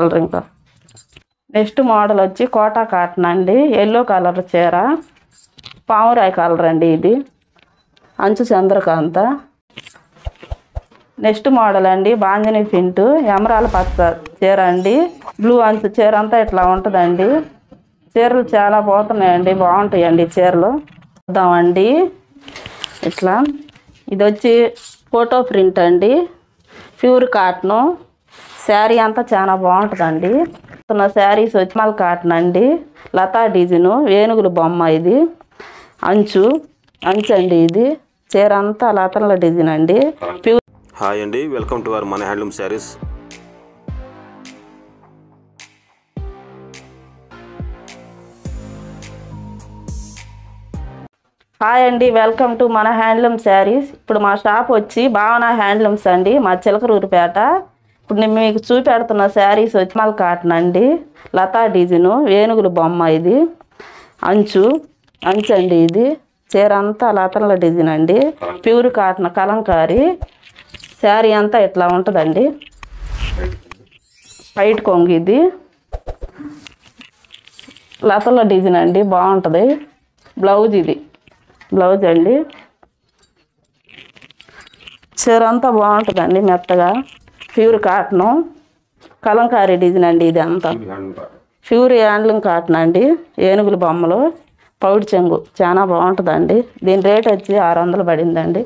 Colour ఇంకా next model వచ్చి Kota cotton అండి. ఎల్లో కలర్ చీర. పావురాయి కలర్ అండి ఇది. అంచు చంద్రకాంత. నెక్స్ట్ మోడల్ అండి బాంజనీ పింటు ఎమరాల పచ్చ చీర అండి. బ్లూ అంచు చీర అంతా ఇట్లా ఉంటుందండి. చీరలు చాలా పోతున్నాయండి. బాగుంటాయండి చీరలు. చూద్దామండి ఇట్లా. ఇది వచ్చి ఫోటో ప్రింట్ అండి. ప్యూర్ కాటను శారీ అంతా చాలా బాగుంటుందండి. నా శారీస్ వచ్చి కాటన్ అండి. లతా డిజైన్ వేణుగుల బొమ్మ ఇది. అంచు అంచు అండి ఇది. చీర అంతా లతల డిజైన్ అండి. ప్యూర్ హాయ్ అండి వెల్కమ్ టు అవర్ మన హ్యాండ్లూమ్ శారీస్. హాయ్ అండి వెల్కమ్ టు మన హ్యాండ్లూమ్ శారీస్. ఇప్పుడు మా షాప్ వచ్చి భావన హ్యాండ్లూమ్స్ అండి మా చిలకరూరుపేట ఇప్పుడు నేను మీకు చూపెడుతున్న శారీస్ వచ్చి మల్ కాటన్ అండి. లతా డిజైన్ వేణుగుల బొమ్మ ఇది. అంచు అంచు అండి ఇది. చీర అంతా లతల డిజైన్ అండి. Pure cotton Kalamkari. శారీ అంతా ఇట్లా ఉంటుందండి. వైట్ కొంగు ఇది. లతల డిజైన్ అండి బాగుంటుంది. బ్లౌజ్ ఇది. బ్లౌజ్ అండి. చీర అంతా బాగుంటుందండి మెత్తగా. Pure cotton. కలంకారీ డిజైన్ అండి ఇది అంతా. ప్యూర్ హ్యాండ్లూమ్ కాటన్ అండి? ఏనుగుల బొమ్మలు. పౌడి చెంగు. చాలా బాగుంటుందండి. దీని రేట్ వచ్చి ఆరు వందలు పడిందండి.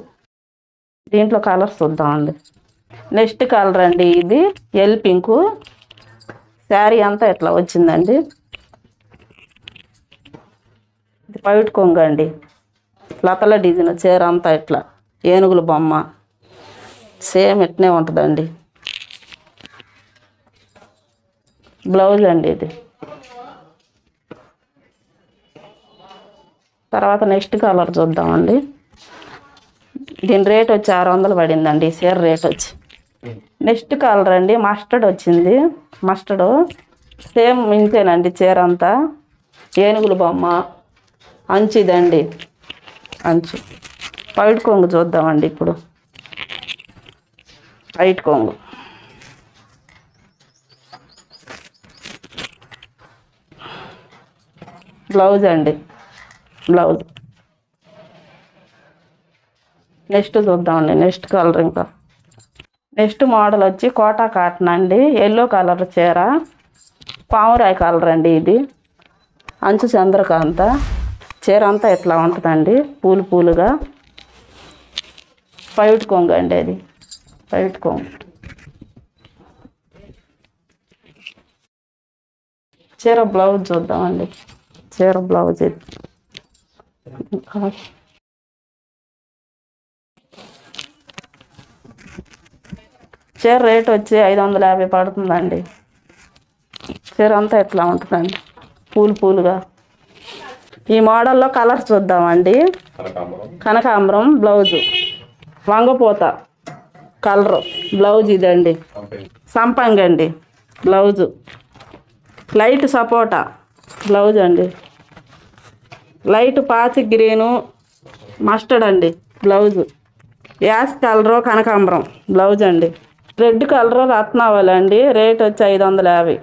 దీంట్లో కలర్స్ చూద్దామండి నెక్స్ట్ కలర్ అండి ఇది. L pink. శారీ అంతా ఇట్లా వచ్చిందండి. ఇది పైట్ కొంగు అండి. లతల డిజైన్ చీర అంతా ఇట్లా. ఏనుగుల బొమ్మ. సేమ్ ఇట్నే ఉంటుందండి. బ్లౌజ్ అండి ఇది. తర్వాత నెక్స్ట్ కలర్ చూద్దామండి. దీని రేట్ వచ్చి ఆరు వందలు పడిందండి ఈ చీర రేట్ వచ్చి. నెక్స్ట్ కలర్ అండి మస్టర్డ్ వచ్చింది. మస్టర్డ్ సేమ్ ఇంతేనండి చీర అంతా. ఏనుగుల బొమ్మ అంచు ఇదండి. అంచు. వైట్ కొంగు చూద్దామండి ఇప్పుడు. వైట్ కొంగు. బ్లౌజ్ అండి. బ్లౌజ్. నెక్స్ట్ చూద్దామండి నెక్స్ట్ కలర్ ఇంకా. నెక్స్ట్ మోడల్ వచ్చి కోటా కాటన్ అండి. ఎల్లో కలర్ చీర. పావురాయి కలర్ అండి ఇది. అంచు చంద్రకాంత. చీర అంతా ఇట్లా ఉంటుందండి? పూలు పూలుగా. పైట్ కొంగు అండి అది. పైట్ కొంగు. చీర బ్లౌజ్ చూద్దామండి. చీర బ్లౌజ్ ఇది చీర రేట్ వచ్చి ఐదు వందల యాభై పడుతుందండి. చీర అంతా ఎట్లా ఉంటుందండి? పూలు పూలుగా. ఈ మోడల్లో కలర్ చూద్దామండి. కనకాంబరం. బ్లౌజు. వంగపోత. కలరు. బ్లౌజ్ ఇదండి. సంపంగి. అండి బ్లౌజు. లైట్ సపోటా. బ్లౌజ్ అండి. లైట్ పాచి గ్రీను. మస్టర్డ్ అండి బ్లౌజు. యాస్ కలరు కనకాంబరం బ్లౌజ్ అండి. రెడ్ కలరు రత్నావళి అండి రేట్ వచ్చి ఐదు వందల యాభై.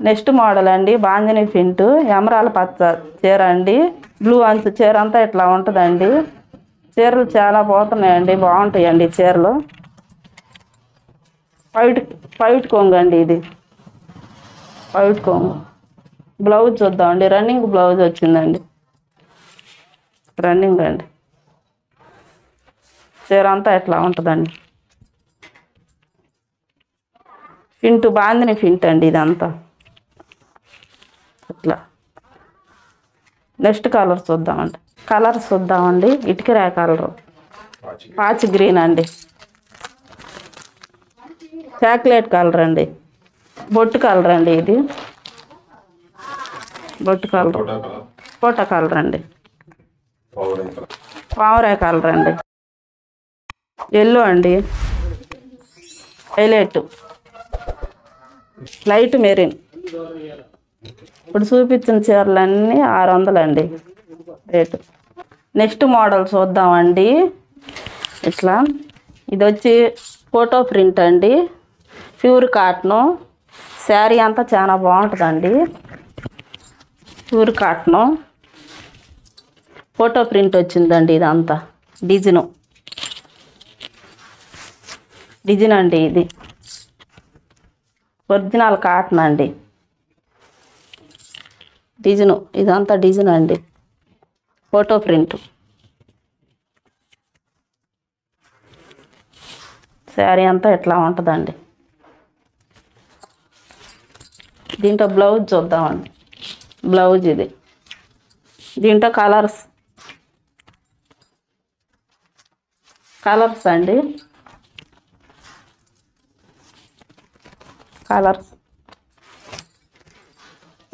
నెక్స్ట్ మోడల్ అండి బాంజనీ పింటు ఎమరాల పచ్చ చీర అండి. బ్లూ అంచు చీర అంతా ఇట్లా ఉంటుందండి. చీరలు చాలా పోతున్నాయండి బాగుంటాయండి చీరలు. పైట్ పైట్ కొంగు అండి ఇది. పైట్ కొంగు. బ్లౌజ్ చూద్దామండి రన్నింగ్ బ్లౌజ్ వచ్చిందండి. రన్నింగ్ అండి. చీర అంతా ఎట్లా ఉంటుందండి? ఫింటు బాందిని ఫింట్ అండి ఇదంతా. ఇట్లా. నెక్స్ట్ కలర్ చూద్దామండి కలర్ చూద్దామండి ఇటుకరా కలరు? పాచి గ్రీన్ అండి. చాక్లెట్ కలర్ అండి. బొట్టు కలర్ అండి ఇది. బొట్టు కలర్. Photo colour. అండి. పావురాయ కలర్ అండి. ఎల్లో అండి. హైలైట్. Light marine. ఇప్పుడు చూపించిన చీరలన్నీ ఆరు వందలండి రేటు. నెక్స్ట్ మోడల్ చూద్దామండి. ఇట్లా. ఇది వచ్చి ఫోటో ప్రింట్ అండి. Pure cotton. శారీ అంతా చాలా బాగుంటుందండి. Pure cotton. ఫోటో ప్రింట్ వచ్చిందండి ఇదంతా. డిజైను. డిజైన్ అండి ఇది. ఒరిజినల్ కాటన్ అండి. డిజైను. ఇదంతా డిజైన్ అండి. Photo print. శారీ అంతా ఎట్లా ఉంటుందండి? దీంట్లో బ్లౌజ్ చూద్దామండి. బ్లౌజ్ ఇది. దీంట్లో కలర్స్. కలర్స్ అండి. కలర్స్.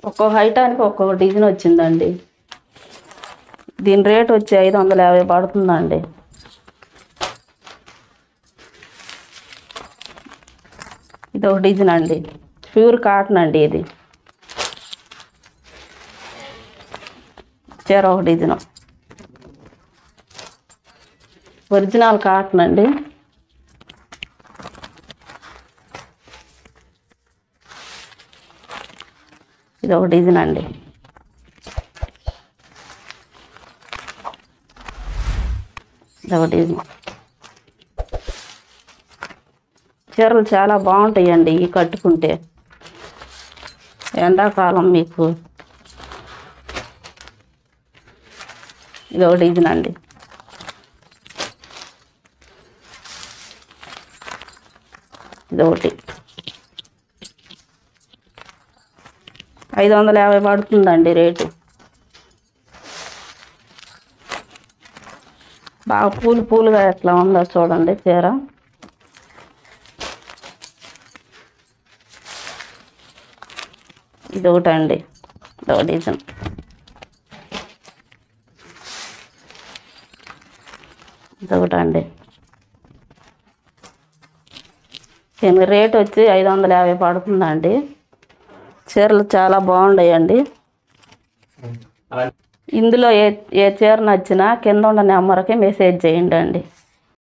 ఒక్కొక్క ఐటానికి ఒక్కొక్క డిజైన్ వచ్చిందండి. దీని రేట్ వచ్చి ఐదు వందల యాభై పడుతుందండి. ఇది ఒక డిజైన్ అండి. ప్యూర్ కాటన్ అండి ఇది. చీర ఒక డిజైన్ ఒరిజినల్ కాటన్ అండి. ఇది ఒక డిజైన్ అండి. ఇది ఒక డిజైన్. చీరలు చాలా బాగుంటాయండి ఈ కట్టుకుంటే. ఎండాకాలం మీకు ఇది ఒకటి ఇదినండి అండి ఇది ఒకటి ఐదు వందల యాభై పడుతుందండి రేటు. బాగా పూలు పూలుగా ఎట్లా ఉందో చూడండి చీర. ఇది ఒకటండి ఇది. ఒక డిజైన్ ఇది ఒకటండి దీనికి రేట్ వచ్చి ఐదు వందల యాభై పడుతుందండి. చీరలు చాలా బాగున్నాయండి ఇందులో ఏ ఏ చీర నచ్చినా కింద ఉన్న నెంబర్కి మెసేజ్ చేయండి అండి